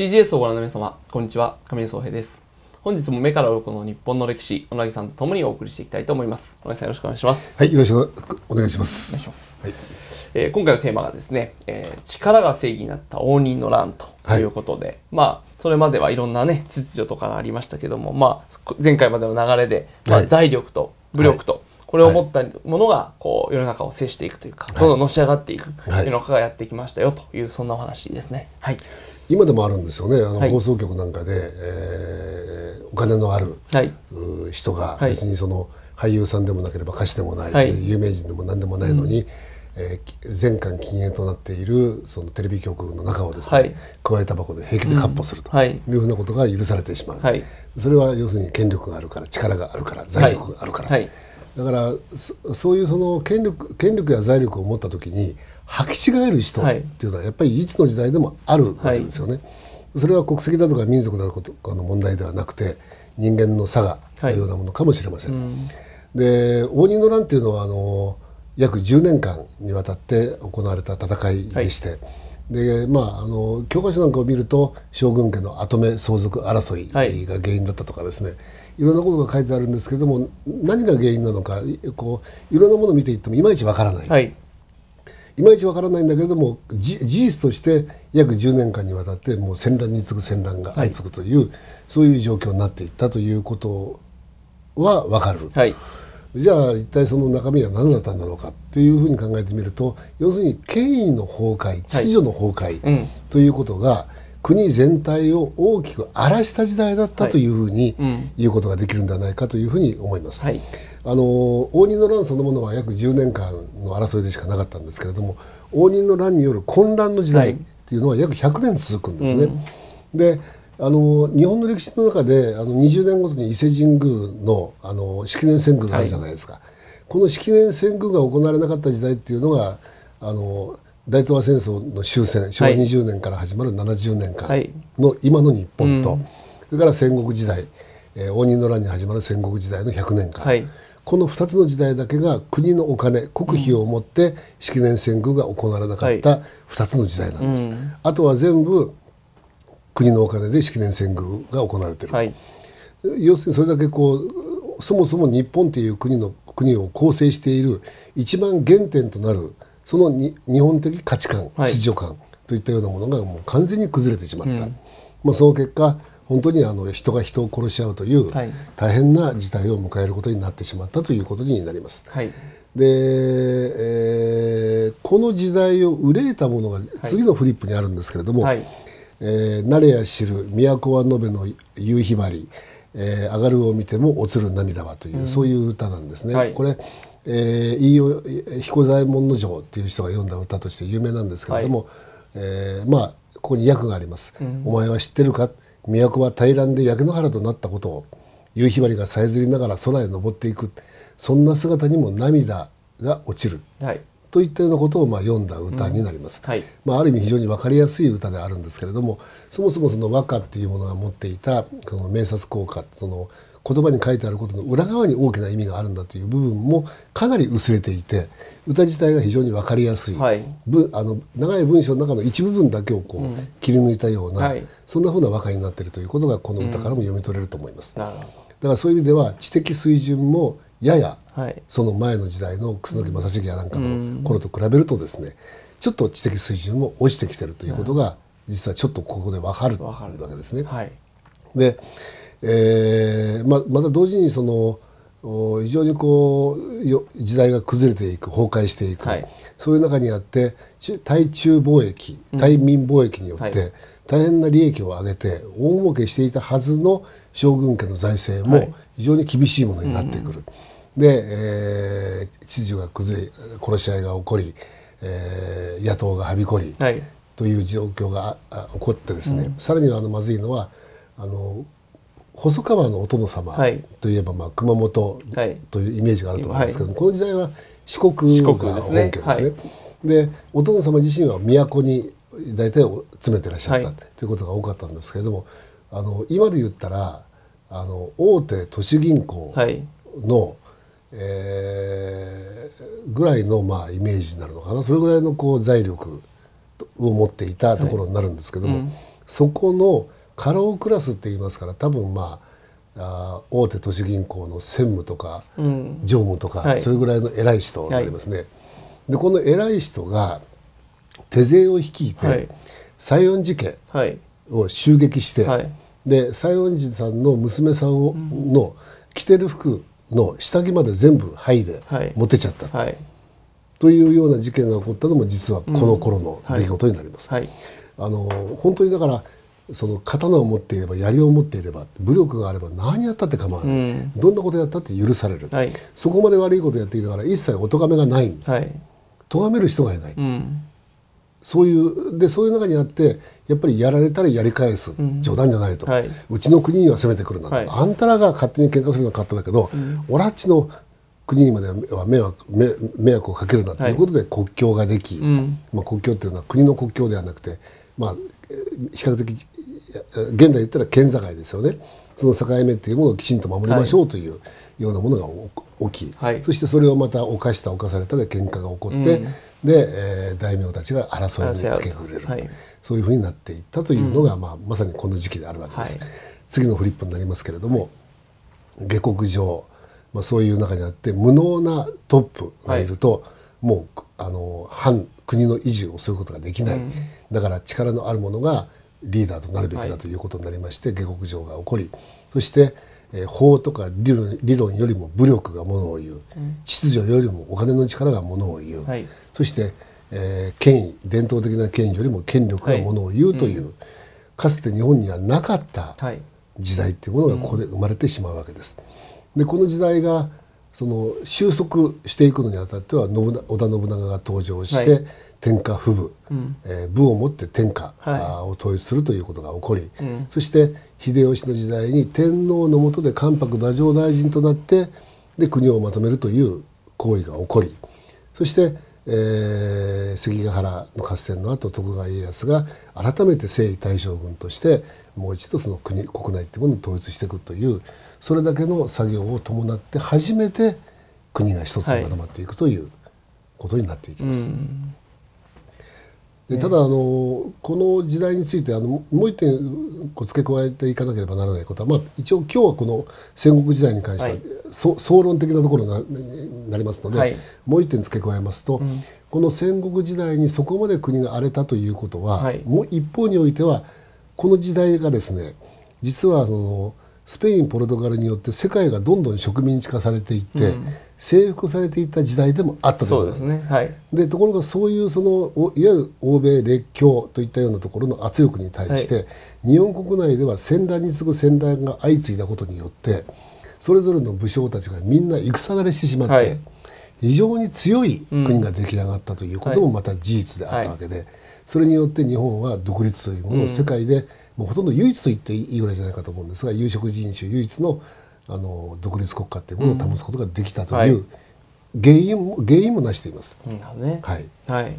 CGS をご覧の皆様、こんにちは。上総平です。本日も目から鱗の日本の歴史、小野木さんと共にお送りしていきたいと思います。小野木さんよろしくお願いします。はい、よろしくお願いしまおす。願いします。はい、えー今回のテーマがですね、えー力が正義になった応仁の乱ということで、まあそれまではいろんなね秩序とかがありましたけども、まあ前回までの流れで、まあ、はい財力と武力と、これを持ったものがこう世の中を制していくというか、どんどんのし上がっていくはい世の中がやってきましたよというそんなお話ですね。はい。今でもあるんですよね。あの、はい放送局なんかで、えーお金のあるはい。人がはい別にその俳優さんでもなければ歌手でもない、はい有名人でも何でもないのに、え全館禁煙となっているそのテレビ局の中をですね、はい。加えタバコで平気で闊歩すると。うん。はい。いうふうなことが許されてしまう、はい。それは要するに権力があるから力があるから財力があるから、はい。だからそそういうその権力権力や財力を持った時に履き違える人っはい。ていうのはやっぱりいつの時代でもあるわけですよね。それは国籍だとか民族だとかの問題ではなくて人間の差がのようなものかもしれません。で応仁の乱っていうのはあの約10年間にわたって行われた戦いでして、でまああの教科書なんかを見ると将軍家の跡目相続争いはいが原因だったとかですね、い、ろんなことが書いてあるんですけれども何が原因なのかいこういろんなものを見ていってもいまいちわからない、はい。いまいちわからないんだけれどもじ事実として約10年間にわたってもう戦乱に次ぐ戦乱が相次ぐという、そういう状況になっていったということはわかる。はい。じゃあ一体その中身は何だったんだろうかっていうふうに考えてみると要するに権威の崩壊秩序の崩壊うんということが、国全体を大きく荒らした時代だったというふうにうん言うことができるんではないかというふうに思います。はい。あの応仁の乱そのものは約10年間の争いでしかなかったんですけれども応仁の乱による混乱の時代っていうのは約100年続くんですね。であの日本の歴史の中であの20年ごとに伊勢神宮のあの式年遷宮があるじゃないですか、この式年遷宮が行われなかった時代っていうのがあの大東亜戦争の終戦昭和はい。20年から始まる70年間はい。の今の日本と、うん。それから戦国時代、えー応仁の乱に始まる戦国時代の100年間、はい。この2つの時代だけが国のお金国費を持って式年遷宮が行われなかった2つの時代なんです、うん。あとは全部国のお金で式年遷宮が行われている、はい。要するにそれだけこうそもそも日本という国の国を構成している一番原点となるそのに日本的価値観、はい。秩序観といったようなものがもう完全に崩れてしまった、うん。まあ、その結果本当にあの人が人を殺し合うというはい。大変な事態を迎えることになってしまったということになります。はい。で、えーこの時代を憂えたものが次のフリップにあるんですけれども「はいえー慣れや知る都は延べの夕日張り、えー上がるを見ても落ちる涙は」という、そういう歌なんですね。はい。これえー飯尾彦左衛門の城っていう人が読んだ歌として有名なんですけれども、えーまあここに訳があります。お前は知ってるか？都は平らんで焼け野原となったことを夕日張りがさえずりながら空へ登っていく。そんな姿にも涙が落ちる。はい。といったようなことをまあ読んだ歌になります。はい。まあ、ある意味非常に分かりやすい歌であるんですけれどもそもそもその和歌っていうものが持っていたその名察効果その言葉に書いてあることの裏側に大きな意味があるんだという部分もかなり薄れていて歌自体が非常に分かりやすい、はいぶあの長い文章の中の一部分だけをこう、切り抜いたような、はいそんなふうな和歌になっているということがこの歌からも読み取れると思います。だなるほからそういう意味では知的水準もやや。その前の時代の楠木正成やなんかうんの頃と比べるとですねちょっと知的水準も落ちてきてるということが実はちょっとここで分かるわかるわけですね。はい。で、えーままた同時にそのお非常にこうよ時代が崩れていく崩壊していく、はいそういう中にあってち対中貿易対民貿易によって、はい大変な利益を上げて大儲けしていたはずの将軍家の財政もはい非常に厳しいものになってくる。で、えー秩序が崩れ殺し合いが起こり、えー野党がはびこり、はい。という状況があ起こってですね、さらにはあのまずいのはあの細川のお殿様はい。といえば、まあ、熊本はい。というイメージがあると思うんですけども、この時代は四国四国がですね。本家ですね。はい。でお殿様自身は都に大体を詰めてらっしゃった、はい。ということが多かったんですけれどもあの今で言ったらあの大手都市銀行はい。の、えーぐらいのまあイメージになるのかな。それぐらいのこう財力を持っていたところになるんですけども、うん。そこの過労クラスって言いますから多分まああ大手都市銀行の専務とか、常務とか、はい、それぐらいの偉い人になりますね。はい、でこの偉い人が手勢を率いて、はい、西園寺家を襲撃して、で西園寺さんの娘さんを、の着てる服の下着まで全部剥いで持ってっちゃった、はい、というような事件が起こったのも実はこの頃の出来事になります。うんはい、あの本当にだからその刀を持っていれば槍を持っていれば武力があれば何やったって構わない、うん、どんなことやったって許される、はい、そこまで悪いことやっていたから一切お咎めがないんです、はい、咎める人がいない、うん、そういうでそういう中にあってやっぱりやられたらやり返す、うん、冗談じゃないと、はい、うちの国には攻めてくるんだと、はい、あんたらが勝手に喧嘩するのは勝手だけど、うん、俺っちの国にまでは迷惑迷惑をかけるなということで国境ができ、はい、まあ、国境っていうのは国の国境ではなくて、まあ、比較的現代言ったら県境ですよね。その境目っていうものをきちんと守りましょうというようなものが起き、そしてそれをまた犯した犯されたで喧嘩が起こって、うん、で、えー、大名たちが争いにかけくれる。そういうふうになっていったというのが、うん、まあ、まさにこの時期であるわけです。はい、次のフリップになりますけれども下克上、まあ、そういう中にあって無能なトップがいると、はい、もうあの反国の維持をすることができない、うん、だから力のある者がリーダーとなるべきだということになりまして、はい、下克上が起こりそして、えー、法とか理論理論よりも武力がものを言う、うん、秩序よりもお金の力がものを言う、そしてえー、権威伝統的な権威よりも権力がものを言うという、はい。うん、かつて日本にはなかった時代っていうものがここで生まれてしまうわけです。でこの時代がその収束していくのにあたっては織田信長が登場して、はい、天下不武、うん、えー、武をもって天下、はい、を統一するということが起こり、うん、そして秀吉の時代に天皇の下で関白太政大臣となってで国をまとめるという行為が起こりそしてえー、関ヶ原の合戦の後徳川家康が改めて征夷大将軍としてもう一度その国国内っていうものを統一していくというそれだけの作業を伴って初めて国が一つにまとまっていくということになっていきます。はいでただあのこの時代についてあのもう一点こう付け加えていかなければならないことは、まあ、一応今日はこの戦国時代に関しては、はい、総論的なところになりますので、はい、もう一点付け加えますと、うん、この戦国時代にそこまで国が荒れたということは、はい、もう一方においてはこの時代がですね実はそのスペインポルトガルによって世界がどんどん植民地化されていって、うん征服されていた時代でもあったということです。ね。はい、でところがそういうそのいわゆる欧米列強といったようなところの圧力に対して、はい、日本国内では戦乱に次ぐ戦乱が相次いだことによってそれぞれの武将たちがみんな戦慣れしてしまって、はい、非常に強い国が出来上がったということもまた事実であったわけで、それによって日本は独立というものを世界で、もうほとんど唯一と言っていいぐらいじゃないかと思うんですが有色人種唯一のあの独立国家っていうものを保つことができたという、原因も原因もなしています。ね、はい、はい、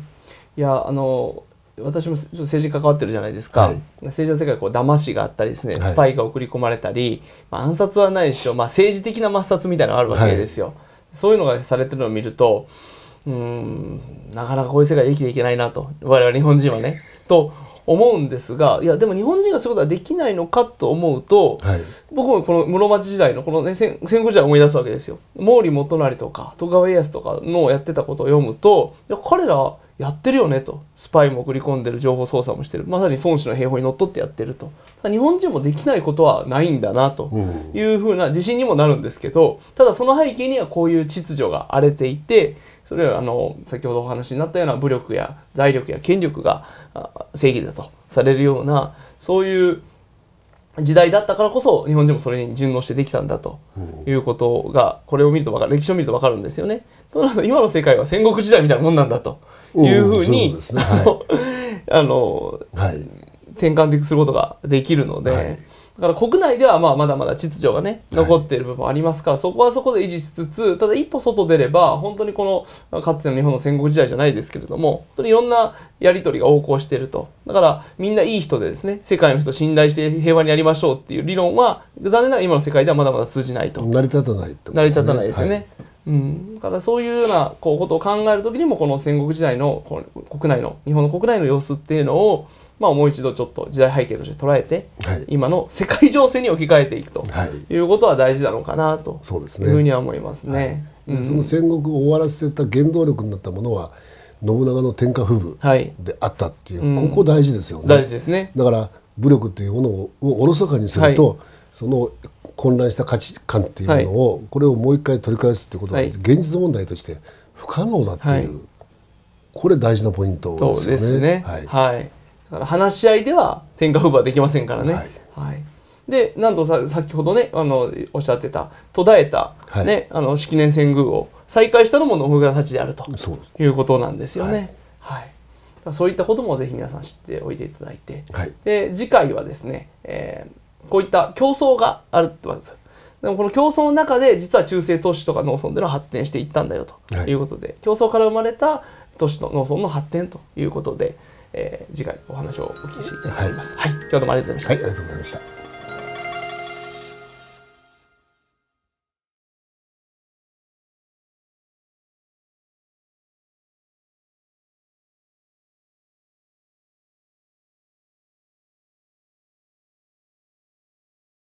いやあの私も政治関わってるじゃないですか、はい、政治の世界こう騙しがあったりですね、スパイが送り込まれたり、まあ、暗殺はないでしょ。う、まあ、政治的な抹殺みたいなのがあるわけですよ、はい、そういうのがされてるのを見るとうんなかなかこういう世界で生きていけないなと。我々日本人はね。と思うんですがいやでも日本人がそういうことはできないのかと思うと、はい、僕もこの室町時代のこの、ね、戦戦国時代を思い出すわけですよ。毛利元就とか徳川家康とかのやってたことを読むといや彼らやってるよねと。スパイも送り込んでる情報操作もしてる。まさに孫子の兵法にのっとってやってると。日本人もできないことはないんだなというふうな自信にもなるんですけどただその背景にはこういう秩序が荒れていてそれはあの先ほどお話になったような武力や財力や権力が正義だとされるようなそういう時代だったからこそ日本人もそれに順応してできたんだということがこれを見ると分かる歴史を見ると分かるんですよね。となると今の世界は戦国時代みたいなもんなんだというふうに、あの、はい、転換的することができるので、はいだから国内ではまあまだまだ秩序がね残っている部分ありますから、はい、そこはそこで維持しつつただ一歩外出れば本当にこのかつての日本の戦国時代じゃないですけれども本当にいろんなやり取りが横行していると。だからみんないい人でですね世界の人を信頼して平和にやりましょうっていう理論は残念ながら今の世界ではまだまだ通じないと。成り立たない、ね、成り立たないですよね、はい。うん、だからそういうようなこうことを考える時にもこの戦国時代の国内の日本の国内の様子っていうのをまあ、もう一度ちょっと時代背景として捉えて、はい。今の世界情勢に置き換えていくとはい。いうことは大事なのかなとそうですね。いうふうには思いますね。うん。でその戦国を終わらせた原動力になったものは信長の天下布武はい、であったっていう、うん。ここ大事ですよね。大事ですね。だから武力っていうものをおろそかにすると、その混乱した価値観っていうものを、これをもう一回取り返すっていうことは、はい。現実問題として不可能だっていう、はい。これ大事なポイントそうでよね。ですすね。はい話し合いでは天下布武はできませんからね。はいはい。で、なんとさ先ほどねあのおっしゃってた途絶えた、はいねあの式年遷宮を再開したのも信長たちであるということなんですよね。はい。だからそういったこともぜひ皆さん知っておいていただいて、はいで次回はですね、えーこういった競争があるってわけです。でもこの競争の中で実は中世都市とか農村での発展していったんだよとはいいうことで、競争から生まれた都市の農村の発展ということで、えー次回お話をお聞きしていただきます。はい、今日はどうもありがとうございました。はい、ありがとうございました。